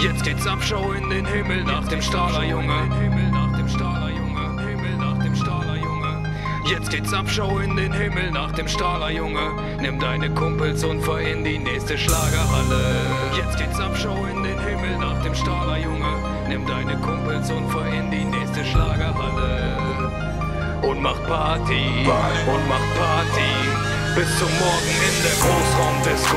Jetzt geht's Abschau in den Himmel nach dem Strahler, Junge. Himmel nach dem Strahler, Junge. Himmel nach dem Strahler, Junge. Jetzt geht's Abschau in den Himmel nach dem Strahler, Junge. Nimm deine Kumpels und fahr in die nächste Schlagerhalle. Jetzt geht's Abschau in den Himmel nach dem Strahler, Junge. Nimm deine Kumpels und fahr in die nächste Schlagerhalle. Und mach Party, und mach Party. Bis zum Morgen in der Großraumdisco.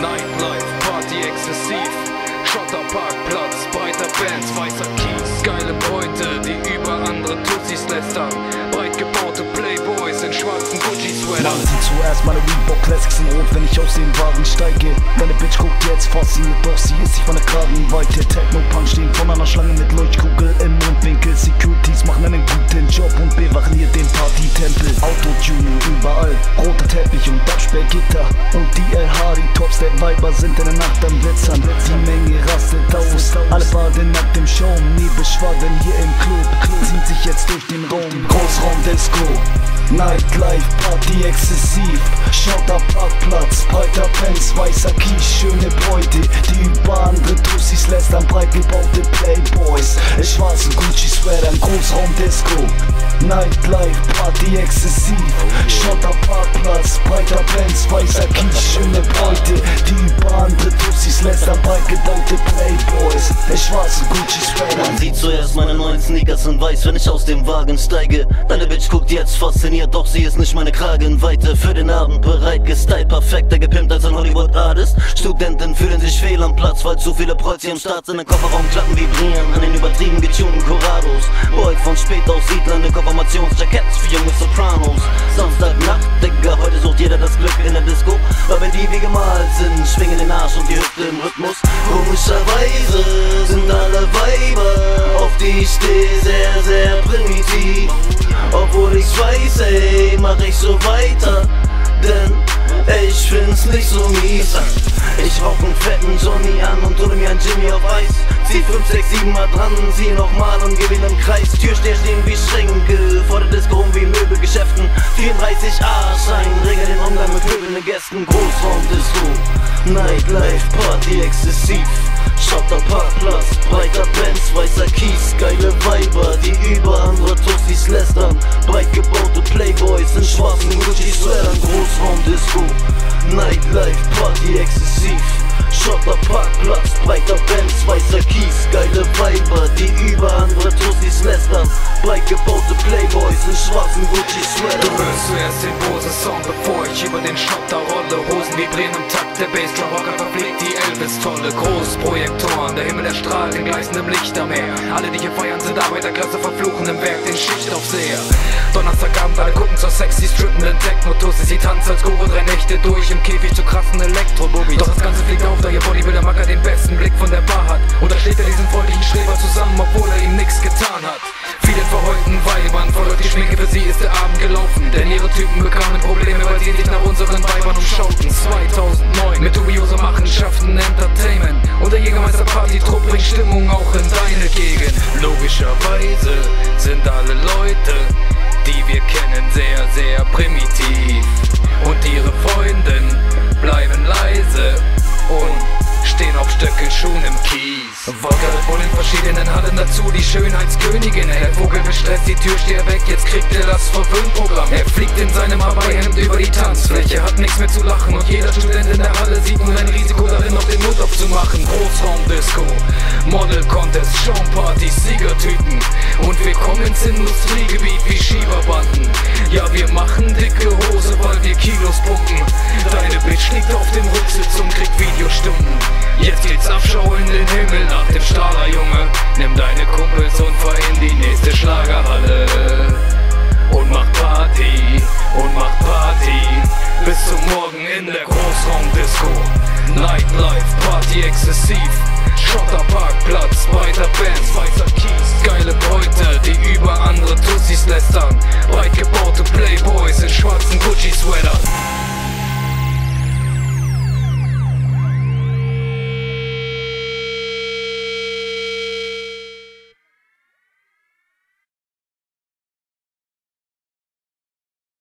Nightlife, Party exzessiv. Schotterparkplatz, breiter Bands, weißer Kies. Geile Beute, die über andere Tussis lästern. Breit gebaute Playboys in schwarzen Gucci-Sweatern. Machen sie zuerst meine Reebok Classics in Rot, wenn ich aus dem Wagen steige. Deine Bitch guckt jetzt fasziniert, doch sie ist sich von der Kragenweite. Techno-Punk stehen vor einer Schlange mit Leuchtkugel im Mundwinkel. Securities machen einen guten Job und bewachen hier den Party-Tempel. Autotuning überall, roter Teppich und Absperrgitter. Und die El Hardy Tops der Weiber sind in der Nacht am Blitzern. Die Menge rastet aus, alle baden nackt im Schaum. Nebelschwaden hier im Club, zieht sich jetzt durch den Raum. Großraumdisco. Nightlife, Party exzessiv. Schotter Parkplatz, breiter Pens, weißer Kies, schöne Beute. Die über andere Tussis lästern, breit gebaute Playboys. In schwarzen Gucci-Sweatern, Großraumdisco Nightlife, Party exzessiv. Schotter Parkplatz, breiter Pens, weißer Kies, schöne Beute. Die über andere Tussis lästern, breit gebaute Playboys. In schwarzen Gucci-Sweatern Man sieht zuerst meine neuen Sneakers in weiß, wenn ich aus dem Wagen steige. Deine Bitch guckt jetzt fasziniert, doch sie ist nicht meine Kragenweite. Für den Abend bereit, gestylt, perfekter gepimpt als ein Hollywood-Artist. Studenten fühlen sich fehl am Platz, weil zu viele Prolzi am Start sind. Im Kofferraum Klappen vibrieren an den übertrieben getunten Corrados. Boy von spät aus Siedlern, Konfirmationsjacketts für junge Sopranos. Samstagnacht, Digga, heute sucht jeder das Glück in der Disco. Weil wenn die wie gemalt sind, schwingen den Arsch und die Hüfte im Rhythmus. Komischerweise sind alle Weiber, auf die ich stehe. Ich's weiß, ey, mach ich so weiter. Denn ich find's nicht so mies. Ich rauch einen fetten Johnny an und hole mir ein Jimmy auf Eis. Zieh 5, 6, 7 mal dran, zieh nochmal und wieder im Kreis. Türsteher stehen wie Schränke, vor der Disco rum wie Möbelgeschäften. 34a Schein, regel den Umgang mit pöbelnden Gästen. Großraumdisco, Nightlife, Party exzessiv. Schotter Parkplatz, breiter Benz, weißer Kies, geile Weiber, die über andere Tussis breiter Benz, weißer Kies, geile Weiber, die über andere Tussis lästern. Breit gebaute Playboys in schwarzen Du Gucci-Sweatern. hörst zuerst den Bose-Song, bevor ich über den Schotter rolle. Hosen vibrieren im Takt, der Bassdrum Rocker verfliegt die Elvis-Tolle. Großprojektoren, der Himmel erstrahlt in gleißendem Meer. Alle, die hier feiern, sind Arbeiterklasse, verfluchen im Werk den Schichtaufseher. Donnerstagabend, alle gucken zur sexy strippenden Techno-Tussis. Sie tanzt als Guru drei Nächte durch im Käfig zu krassen Elektro-Boobies. Doch das Ganze fliegt auf, da ihr Bodybuilder-Macker den besten Blick von der Bar hat. Da steht er diesen freundlichen Streber zusammen, obwohl er ihm nichts getan hat. Vielen verheulten Weibern verläuft die Schminke, für sie ist der Abend gelaufen. Denn ihre Typen bekamen Probleme, weil sie sich nach unseren Weibern umschauten. 2009 mit dubioser Machenschaften Entertainment. Und der Jägermeister-Party-Trupp bringt Stimmung auch in deine Gegend. Logischerweise sind alle Leute, die wir kennen, sehr, sehr primitiv. Und ihre Stöckelschuhen im Kies. Wodka wohl in verschiedenen Hallen dazu die Schönheitskönigin. Der Vogel bestresst die Türsteher weg, jetzt kriegt er das Verwöhnprogramm. Er fliegt in seinem Hawaii-Hemd über die Tanzfläche, hat nichts mehr zu lachen. Und jeder Student in der Halle sieht nun ein Risiko darin, noch den Mund aufzumachen. Großraumdisco, Model-Contest, Schaumpartys, Siegertüten. Und wir kommen ins Industriegebiet wie Schieberbanden. Ja, wir machen dicke Hose, weil wir Kilos pumpen. Deine Bitch liegt auf dem Rücksitz und kriegt Videostunden. Jetzt geht's Abschau in den Himmel nach dem Strahler, Junge. Nimm deine Kumpels und fahr in die nächste Schlagerhalle. Und mach Party, und mach Party. Bis zum Morgen in der Großraumdisco. Nightlife, Party exzessiv. Schotter Parkplatz, breiter Bands, weißer Kies. Geile Beute, die über andere Tussis lästern.